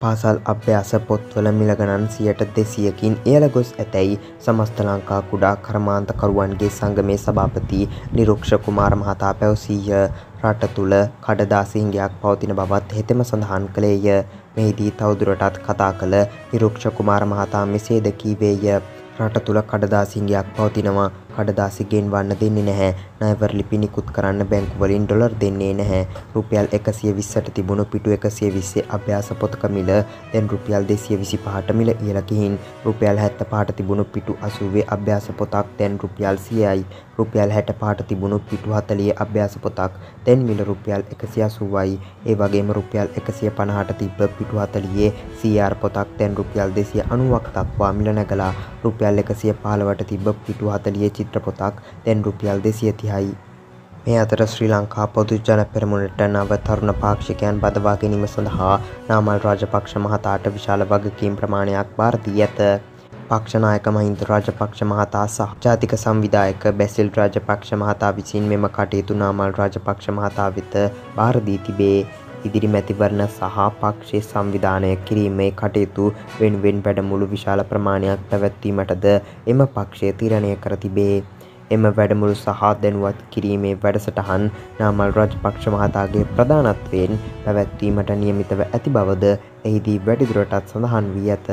පාසල් අභ්‍යාස පොත්වල මිල ගණන් සියයට දෙසියකින් ඉහළ ගොස් ඇතැයි සමස්ත ලංකා කුඩා කර්මාන්තකරුවන්ගේ සංගමේ සභාපති නිරුක්ෂ කුමාර මහතා පැවසීය. රට තුළ කඩදාසි හිඟයක් පවතින බවත් හෙතෙම සඳහන් කළේය. මෙහිදී තවදුරටත් කතා කළ නිරුක්ෂ කුමාර මහතා මෙසේද කීවේය. රට තුළ කඩදාසි හිඟයක් පවතිනවා. කඩදාසි ගෙන්වන්න දෙන්නේ නැහැ. ණයවර ලිපි නිකුත් කරන්න බැංකු වලින් ඩොලර් දෙන්නේ නැහැ. රුපියල් 120ට තිබුණු පිටු 120 අභ්‍යාස පොතක මිල දැන් රුපියල් 225ට මිල ඉහළ ගිහින් රුපියල් 75ට තිබුණු පිටු 80 අභ්‍යාස පොතක් දැන් රුපියල් 100යි. රුපියල් 65ට තිබුණු පිටු 40 අභ්‍යාස පොතක් දැන් මිල රුපියල් 180යි. ඒ වගේම රුපියල් 150ට තිබ්බ පිටු 40 CR පොතක් දැන් රුපියල් 290ක් දක්වා මිල නැගලා රුපියල් 115ට තිබ්බ පිටු 40 චිත්‍රපොතක් දැන් රුපියල් දෙසිය තිහයි. මේ අතර ශ්‍රී ලංකා පොදුජන පෙරමුණට නව තරුණ පාක්ෂිකයන් බදවා ගැනීම සඳහා නාමල් රාජපක්ෂ මහතාට විශාල වගකීම් ප්‍රමාණයක් භාර දී ඇත. පක්ෂනායක මහින්ද රාජපක්ෂ මහතා සහ ජාතික සංවිධායක බැසිල් රාජපක්ෂ මහතා විසින් මෙම කටයුතු නාමල් රාජපක්ෂ මහතා වෙත භාර දී තිබේ. ඉදිරි මැතිවරණ සහ පක්ෂය සංවිධානය කිරීමේ කටයුතු වෙනුවෙන් වැඩමුළු විශාල ප්‍රමාණයක් පැවැත්වීමටද එම පක්ෂය තීරණය කර තිබේ. එම වැඩමුළු සහ දැනුවත් කිරීමේ වැඩසටහන් නාමල් රාජපක්ෂ මහතාගේ ප්‍රධානත්වයෙන් පැවැත්වීමට නියමිතව ඇති බවද එහිදී වැඩිදුරටත් සඳහන් වී ඇත.